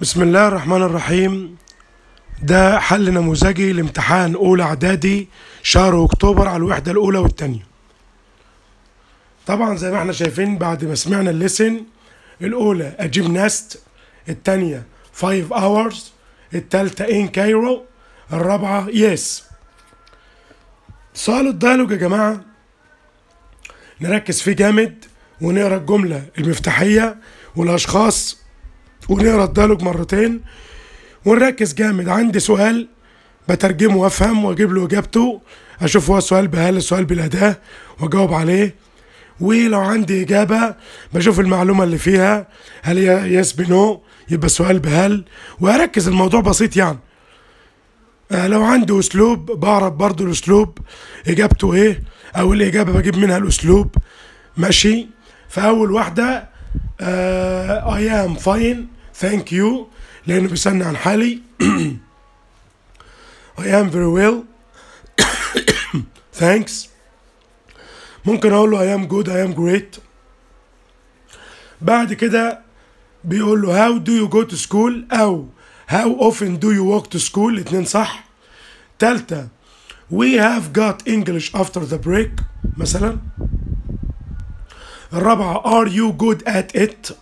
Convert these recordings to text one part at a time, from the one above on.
بسم الله الرحمن الرحيم. ده حل نموذجي لامتحان أولى إعدادي شهر أكتوبر على الوحدة الأولى والتانية. طبعا زي ما إحنا شايفين بعد ما سمعنا ال listen الأولى أجيب نست التانية 5 hours التالتة in Cairo الرابعة yes. سؤال ال dialogue يا جماعة نركز فيه جامد ونقرأ الجملة المفتاحية والأشخاص ونقرا الديالوج مرتين. ونركز جامد. عندي سؤال بترجمه وافهم واجيب له إجابته. أشوف هو سؤال بهل سؤال بالاداه وأجاوب عليه. ولو عندي إجابة بشوف المعلومة اللي فيها. هل هي يس بنو يبقى سؤال بهل. وأركز الموضوع بسيط يعني. آه لو عندي أسلوب بعرف برضو الأسلوب. إجابته إيه؟ أو الاجابه بجيب منها الأسلوب. ماشي؟ فأول واحدة آه I am thank you لأنه بيسالني عن حالي I am very well thanks ممكن أقول له I am good I am great بعد كده بيقول له how do you go to school أو how often do you walk to school الاتنين صح تالتة we have got English after the break مثلا الرابعة are you good at it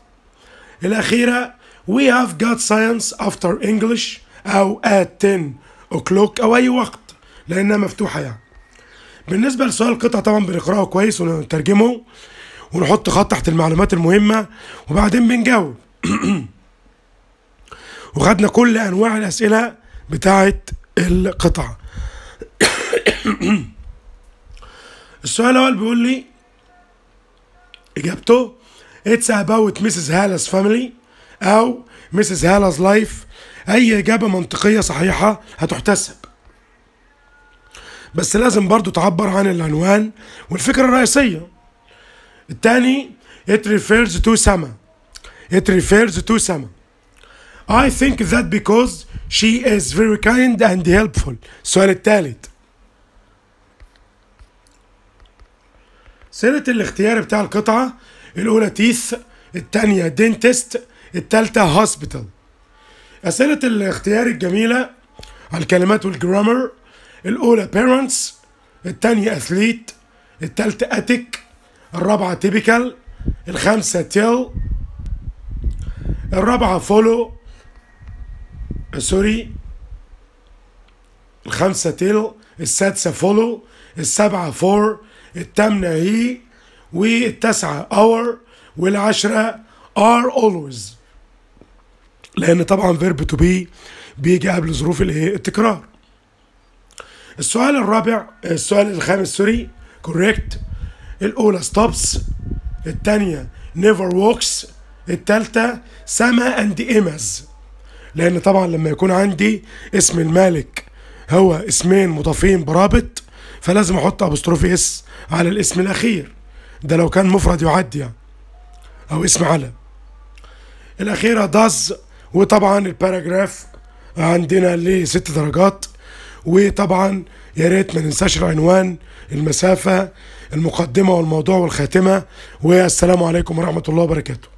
الأخيرة we have got science after English. أو at 10 o'clock أو أي وقت لأنها مفتوحة يعني. بالنسبة لسؤال القطع طبعا بنقرأه كويس ونترجمه ونحط خط تحت المعلومات المهمة وبعدين بنجاوب. وخدنا كل أنواع الأسئلة بتاعة القطع. السؤال الأول بيقول لي إجابته It's about Mrs. Hala's family. أو Mrs. Hala's life. أي إجابة منطقية صحيحة هتحتسب. بس لازم برضو تعبر عن العنوان والفكرة الرئيسية. التاني It refers to Sama. It refers to Sama. I think that because she is very kind and helpful. السؤال الثالث سنة الاختيار بتاع القطعة الأولى teeth الثانية dentist الثالثة hospital أسئلة الاختيار الجميلة على الكلمات وال grammar الأولى parents الثانية athlete الثالثة attack الرابعة typical الخامسة tell الرابعة follow sorry الخامسة tell السادسة follow السابعة for الثامنة he والتاسعة our والعشرة are always. لأن طبعا verb to be بيجي قبل ظروف الايه؟ التكرار. السؤال الرابع السؤال الخامس sorry correct الأولى stops الثانية never walks الثالثة Sama and Emy's لأن طبعا لما يكون عندي اسم المالك هو اسمين مضافين برابط فلازم أحط apostrophe s على الاسم الأخير. ده لو كان مفرد يعد يعني أو اسم علم الأخيرة داز وطبعا الباراجراف عندنا ليه ست درجات وطبعا يا ريت ما ننساش العنوان المسافة المقدمة والموضوع والخاتمة والسلام عليكم ورحمة الله وبركاته.